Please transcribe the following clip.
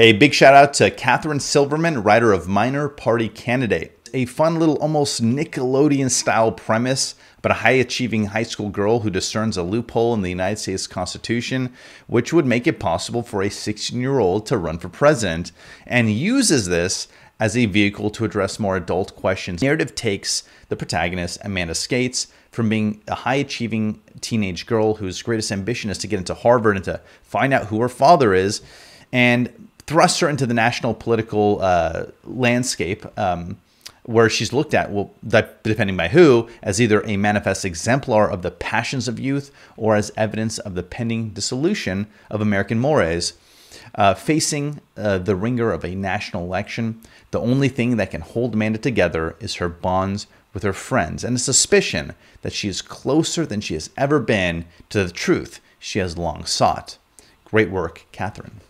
Hey, big shout out to Katherine Silverman, writer of Minor Party Candidate. A fun little, almost Nickelodeon style premise about a high achieving high school girl who discerns a loophole in the United States Constitution, which would make it possible for a 16 year old to run for president, and uses this as a vehicle to address more adult questions. narrative takes the protagonist, Amanda Skates, from being a high achieving teenage girl whose greatest ambition is to get into Harvard and to find out who her father is, and thrusts her into the national political uh, landscape. Um, where she's looked at, well, depending by who, as either a manifest exemplar of the passions of youth or as evidence of the pending dissolution of American mores. Uh, facing uh, the wringer of a national election, the only thing that can hold Amanda together is her bonds with her friends and a suspicion that she is closer than she has ever been to the truth she has long sought. Great work, Katherine.